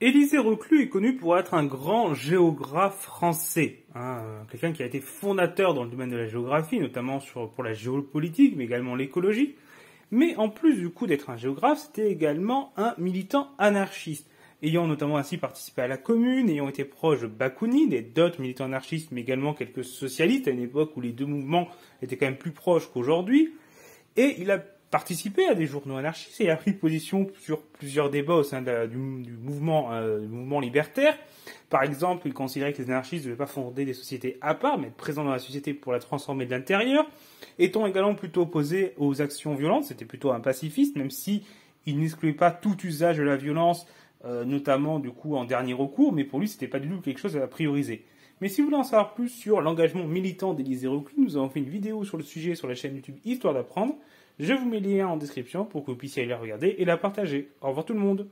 Élisée Reclus est connu pour être un grand géographe français, hein, quelqu'un qui a été fondateur dans le domaine de la géographie, notamment sur, pour la géopolitique, mais également l'écologie. Mais en plus du coup d'être un géographe, c'était également un militant anarchiste, ayant notamment ainsi participé à la Commune, ayant été proche de Bakounine et d'autres militants anarchistes, mais également quelques socialistes à une époque où les deux mouvements étaient quand même plus proches qu'aujourd'hui. Et il a participé à des journaux anarchistes et a pris position sur plusieurs débats au sein du, mouvement, euh, du mouvement libertaire. Par exemple, il considérait que les anarchistes ne devaient pas fonder des sociétés à part, mais être présents dans la société pour la transformer de l'intérieur. Étant également plutôt opposé aux actions violentes, c'était plutôt un pacifiste, même si il n'excluait pas tout usage de la violence, euh, notamment du coup en dernier recours, mais pour lui c'était pas du tout quelque chose à prioriser. Mais si vous voulez en savoir plus sur l'engagement militant d'Élysée Reclus, nous avons fait une vidéo sur le sujet sur la chaîne YouTube Histoire d'apprendre. Je vous mets le lien en description pour que vous puissiez aller la regarder et la partager. Au revoir tout le monde